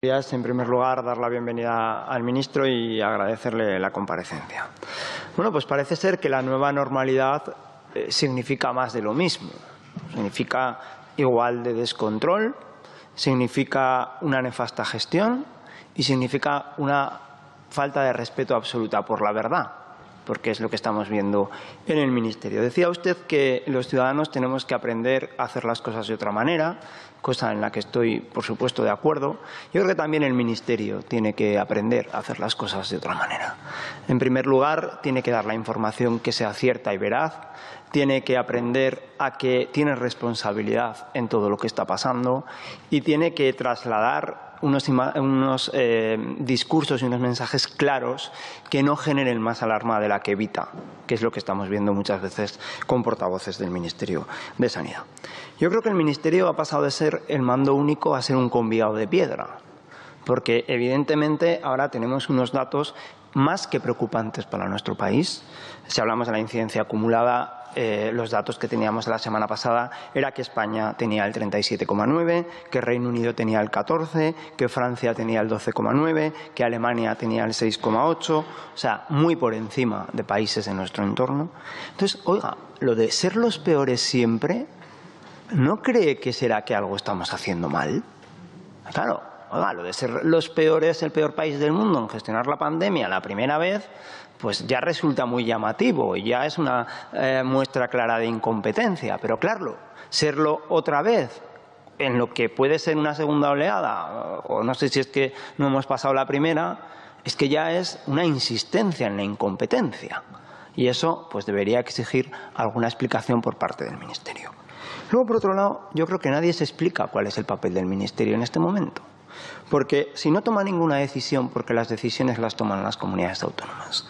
En primer lugar, dar la bienvenida al ministro y agradecerle la comparecencia. Bueno, pues parece ser que la nueva normalidad eh, significa más de lo mismo. Significa igual de descontrol, significa una nefasta gestión y significa una falta de respeto absoluta por la verdad porque es lo que estamos viendo en el Ministerio. Decía usted que los ciudadanos tenemos que aprender a hacer las cosas de otra manera, cosa en la que estoy, por supuesto, de acuerdo. Yo creo que también el Ministerio tiene que aprender a hacer las cosas de otra manera. En primer lugar, tiene que dar la información que sea cierta y veraz, tiene que aprender a que tiene responsabilidad en todo lo que está pasando y tiene que trasladar unos, eh, discursos y unos mensajes claros que no generen más alarma de la que evita, que es lo que estamos viendo muchas veces con portavoces del Ministerio de Sanidad. Yo creo que el Ministerio ha pasado de ser el mando único a ser un conviado de piedra, porque evidentemente ahora tenemos unos datos más que preocupantes para nuestro país. Si hablamos de la incidencia acumulada, eh, los datos que teníamos la semana pasada era que España tenía el 37,9, que Reino Unido tenía el 14, que Francia tenía el 12,9, que Alemania tenía el 6,8, o sea, muy por encima de países de nuestro entorno. Entonces, oiga, lo de ser los peores siempre, ¿no cree que será que algo estamos haciendo mal? Claro, lo de ser los peores, el peor país del mundo en gestionar la pandemia la primera vez, pues ya resulta muy llamativo y ya es una eh, muestra clara de incompetencia. Pero claro, serlo otra vez en lo que puede ser una segunda oleada, o no sé si es que no hemos pasado la primera, es que ya es una insistencia en la incompetencia. Y eso pues debería exigir alguna explicación por parte del Ministerio. Luego, por otro lado, yo creo que nadie se explica cuál es el papel del Ministerio en este momento. Porque si no toma ninguna decisión, porque las decisiones las toman las comunidades autónomas,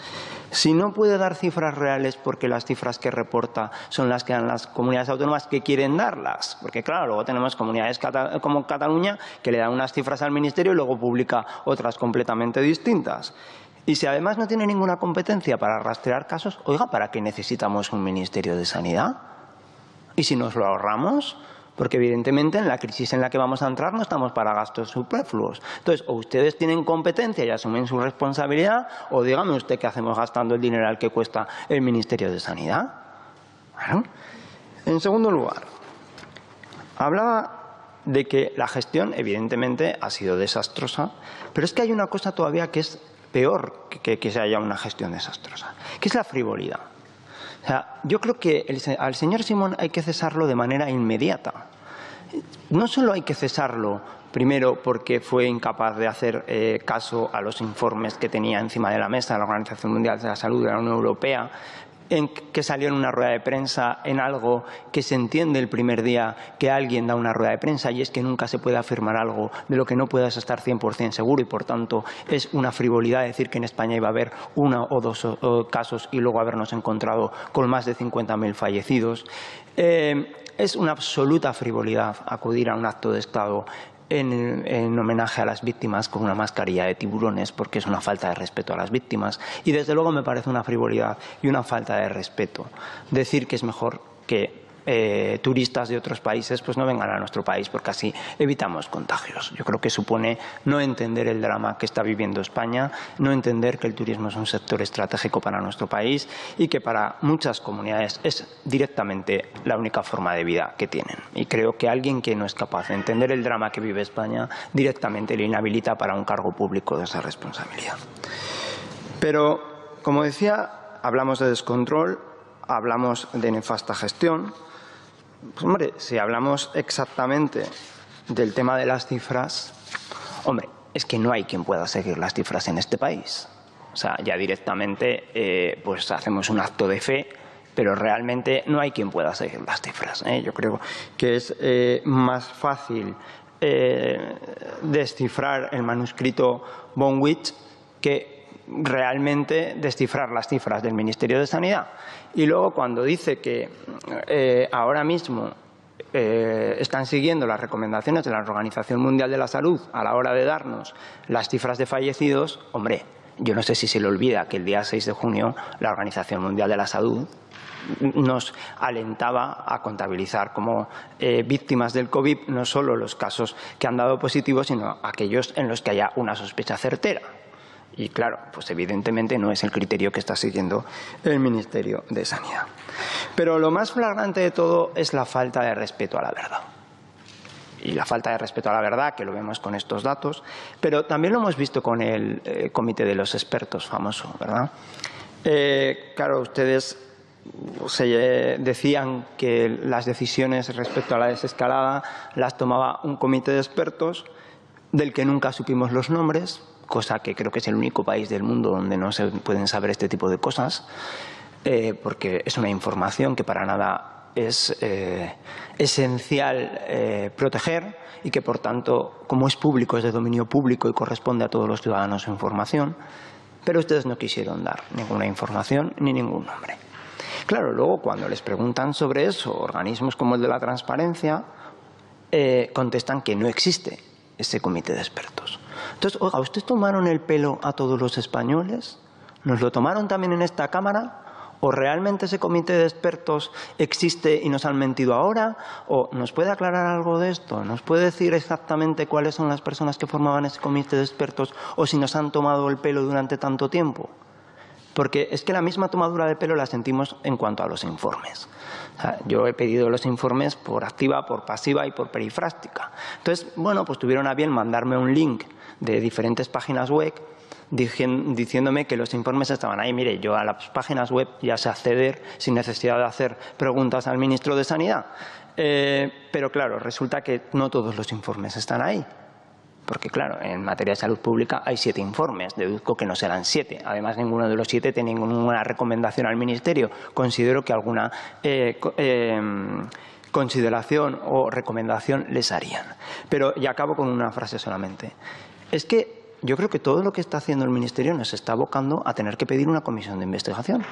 si no puede dar cifras reales porque las cifras que reporta son las que dan las comunidades autónomas que quieren darlas, porque claro, luego tenemos comunidades como Cataluña que le dan unas cifras al Ministerio y luego publica otras completamente distintas. Y si además no tiene ninguna competencia para rastrear casos, oiga, ¿para qué necesitamos un Ministerio de Sanidad? ¿Y si nos lo ahorramos? Porque evidentemente en la crisis en la que vamos a entrar no estamos para gastos superfluos. Entonces, o ustedes tienen competencia y asumen su responsabilidad, o dígame usted qué hacemos gastando el dinero al que cuesta el Ministerio de Sanidad. En segundo lugar, hablaba de que la gestión, evidentemente, ha sido desastrosa, pero es que hay una cosa todavía que es peor que que se haya una gestión desastrosa, que es la frivolidad yo creo que al señor Simón hay que cesarlo de manera inmediata. No solo hay que cesarlo, primero porque fue incapaz de hacer eh, caso a los informes que tenía encima de la mesa la Organización Mundial de la Salud de la Unión Europea, en que salió en una rueda de prensa en algo que se entiende el primer día que alguien da una rueda de prensa y es que nunca se puede afirmar algo de lo que no puedas estar 100% seguro y por tanto es una frivolidad decir que en España iba a haber uno o dos casos y luego habernos encontrado con más de 50.000 fallecidos. Eh, es una absoluta frivolidad acudir a un acto de Estado en, homenaje a las víctimas con una mascarilla de tiburones porque es una falta de respeto a las víctimas. Y desde luego me parece una frivolidad y una falta de respeto. Decir que es mejor que eh, turistas de otros países pues no vengan a nuestro país porque así evitamos contagios. Yo creo que supone no entender el drama que está viviendo España, no entender que el turismo es un sector estratégico para nuestro país y que para muchas comunidades es directamente la única forma de vida que tienen. Y creo que alguien que no es capaz de entender el drama que vive España directamente le inhabilita para un cargo público de esa responsabilidad. Pero, como decía, hablamos de descontrol, hablamos de nefasta gestión, pues hombre, si hablamos exactamente del tema de las cifras, hombre, es que no hay quien pueda seguir las cifras en este país. O sea, ya directamente eh, pues hacemos un acto de fe, pero realmente no hay quien pueda seguir las cifras. ¿eh? Yo creo que es eh, más fácil descifrar el manuscrito Bonwich que realmente descifrar las cifras del Ministerio de Sanidad. Y luego cuando dice que eh, ahora mismo eh, están siguiendo las recomendaciones de la Organización Mundial de la Salud a la hora de darnos las cifras de fallecidos, hombre, yo no sé si se le olvida que el día 6 de junio la Organización Mundial de la Salud nos alentaba a contabilizar como eh, víctimas del COVID no solo los casos que han dado positivos, sino aquellos en los que haya una sospecha certera. Y claro, pues evidentemente no es el criterio que está siguiendo el Ministerio de Sanidad. Pero lo más flagrante de todo es la falta de respeto a la verdad y la falta de respeto a la verdad, que lo vemos con estos datos, pero también lo hemos visto con el eh, comité de los expertos famoso, ¿verdad? Eh, claro, ustedes se decían que las decisiones respecto a la desescalada las tomaba un comité de expertos del que nunca supimos los nombres, cosa que creo que es el único país del mundo donde no se pueden saber este tipo de cosas, eh, porque es una información que para nada es eh, esencial eh, proteger y que, por tanto, como es público, es de dominio público y corresponde a todos los ciudadanos su información, pero ustedes no quisieron dar ninguna información ni ningún nombre. Claro, luego cuando les preguntan sobre eso, organismos como el de la transparencia, contestan que no existe ese comité de expertos. Entonces, oiga, ¿ustedes tomaron el pelo a todos los españoles? ¿Nos lo tomaron también en esta Cámara? ¿O realmente ese comité de expertos existe y nos han mentido ahora? ¿O nos puede aclarar algo de esto? ¿Nos puede decir exactamente cuáles son las personas que formaban ese comité de expertos o si nos han tomado el pelo durante tanto tiempo? Porque es que la misma tomadura de pelo la sentimos en cuanto a los informes. yo he pedido los informes por activa, por pasiva y por perifrástica. Entonces, bueno, pues tuvieron a bien mandarme un link de diferentes páginas web diciéndome que los informes estaban ahí. Mire, yo a las páginas web ya sé acceder sin necesidad de hacer preguntas al ministro de Sanidad. Eh, pero claro, resulta que no todos los informes están ahí. Porque, claro, en materia de salud pública hay siete informes. Deduzco que no serán siete. Además, ninguno de los siete tiene ninguna recomendación al Ministerio. Considero que alguna eh, eh, consideración o recomendación les harían. Pero, y acabo con una frase solamente. Es que yo creo que todo lo que está haciendo el Ministerio nos está abocando a tener que pedir una comisión de investigación.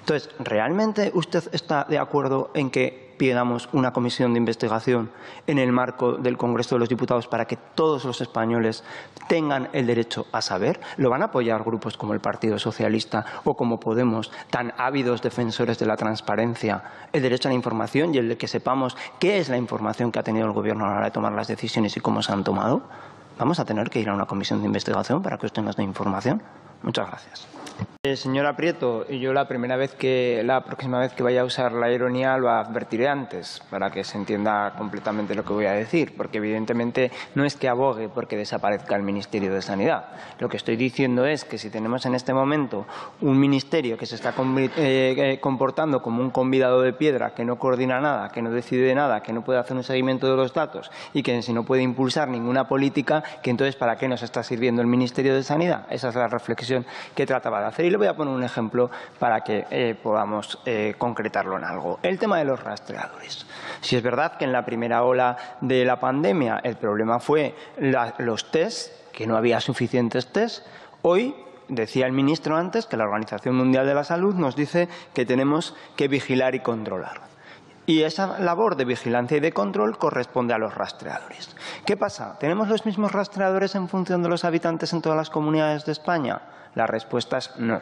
Entonces, ¿realmente usted está de acuerdo en que pidamos una comisión de investigación en el marco del Congreso de los Diputados para que todos los españoles tengan el derecho a saber? ¿Lo van a apoyar grupos como el Partido Socialista o como Podemos, tan ávidos defensores de la transparencia, el derecho a la información y el de que sepamos qué es la información que ha tenido el Gobierno a la hora de tomar las decisiones y cómo se han tomado? Vamos a tener que ir a una comisión de investigación para que nos dé información. Muchas gracias. Eh, señora Prieto, yo la primera vez que, la próxima vez que vaya a usar la ironía lo advertiré antes, para que se entienda completamente lo que voy a decir, porque evidentemente no es que abogue porque desaparezca el Ministerio de Sanidad. Lo que estoy diciendo es que si tenemos en este momento un ministerio que se está eh, eh, comportando como un convidado de piedra, que no coordina nada, que no decide nada, que no puede hacer un seguimiento de los datos y que si no puede impulsar ninguna política, que entonces ¿para qué nos está sirviendo el Ministerio de Sanidad? Esa es la reflexión que trataba de hacer le voy a poner un ejemplo para que eh, podamos eh, concretarlo en algo. El tema de los rastreadores. Si es verdad que en la primera ola de la pandemia el problema fue los test, que no había suficientes test, hoy decía el ministro antes que la Organización Mundial de la Salud nos dice que tenemos que vigilar y controlar. Y esa labor de vigilancia y de control corresponde a los rastreadores. ¿Qué pasa? ¿Tenemos los mismos rastreadores en función de los habitantes en todas las comunidades de España? La respuesta es no.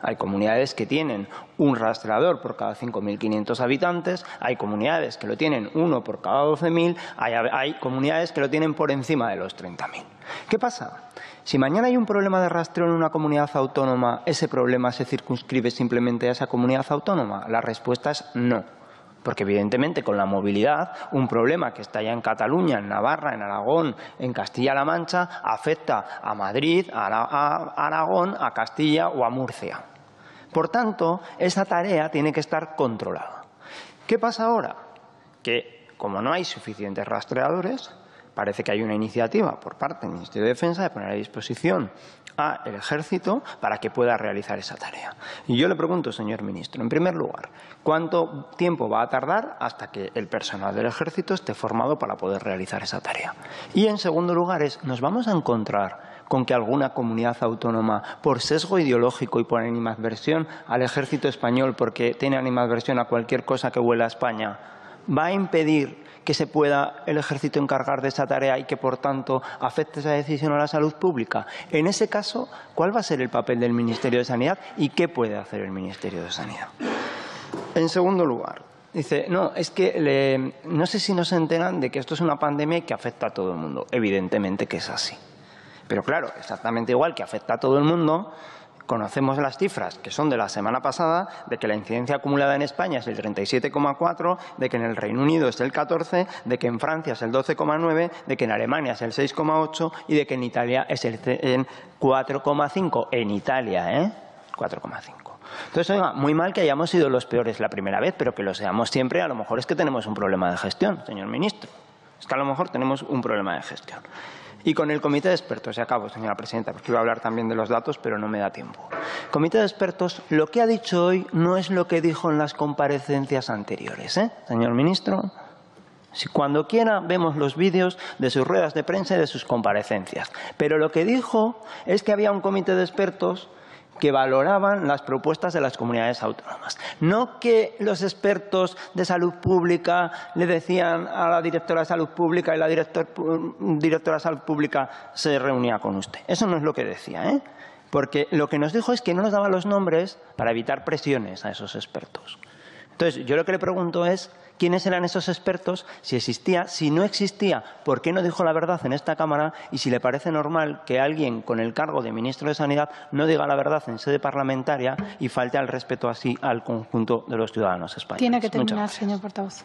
Hay comunidades que tienen un rastreador por cada 5.500 habitantes, hay comunidades que lo tienen uno por cada 12.000, hay, hay comunidades que lo tienen por encima de los 30.000. ¿Qué pasa? Si mañana hay un problema de rastreo en una comunidad autónoma, ¿ese problema se circunscribe simplemente a esa comunidad autónoma? La respuesta es no. Porque evidentemente con la movilidad, un problema que está ya en Cataluña, en Navarra, en Aragón, en Castilla-La Mancha, afecta a Madrid, a Aragón, a Castilla o a Murcia. Por tanto, esa tarea tiene que estar controlada. ¿Qué pasa ahora? Que como no hay suficientes rastreadores, parece que hay una iniciativa por parte del Ministerio de Defensa de poner a disposición al Ejército para que pueda realizar esa tarea. Y yo le pregunto, señor ministro, en primer lugar, ¿cuánto tiempo va a tardar hasta que el personal del Ejército esté formado para poder realizar esa tarea? Y en segundo lugar, ¿nos vamos a encontrar con que alguna comunidad autónoma, por sesgo ideológico y por animadversión al ejército español, porque tiene animadversión a cualquier cosa que huela a España, va a impedir que se pueda el ejército encargar de esa tarea y que, por tanto, afecte esa decisión a la salud pública. En ese caso, ¿cuál va a ser el papel del Ministerio de Sanidad y qué puede hacer el Ministerio de Sanidad? En segundo lugar, dice, no, es que le, no sé si nos enteran de que esto es una pandemia que afecta a todo el mundo. Evidentemente que es así. Pero claro, exactamente igual que afecta a todo el mundo, conocemos las cifras que son de la semana pasada, de que la incidencia acumulada en España es el 37,4, de que en el Reino Unido es el 14, de que en Francia es el 12,9, de que en Alemania es el 6,8 y de que en Italia es el 4,5. En Italia, ¿eh? 4,5. Entonces, oiga, muy mal que hayamos sido los peores la primera vez, pero que lo seamos siempre, a lo mejor es que tenemos un problema de gestión, señor ministro. Es que a lo mejor tenemos un problema de gestión. Y con el comité de expertos, y acabo, señora presidenta, porque iba a hablar también de los datos, pero no me da tiempo. Comité de expertos, lo que ha dicho hoy no es lo que dijo en las comparecencias anteriores, ¿eh? Señor ministro. Si cuando quiera vemos los vídeos de sus ruedas de prensa y de sus comparecencias. Pero lo que dijo es que había un comité de expertos que valoraban las propuestas de las comunidades autónomas. No que los expertos de salud pública le decían a la directora de salud pública y la director, directora de salud pública se reunía con usted. Eso no es lo que decía, ¿eh? Porque lo que nos dijo es que no nos daba los nombres para evitar presiones a esos expertos. Entonces, yo lo que le pregunto es quiénes eran esos expertos, si existía, si no existía, por qué no dijo la verdad en esta Cámara y si le parece normal que alguien con el cargo de ministro de Sanidad no diga la verdad en sede parlamentaria y falte al respeto así al conjunto de los ciudadanos españoles. Tiene que terminar, señor portavoz.